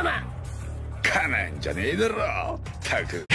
様かなんじゃねえだろたく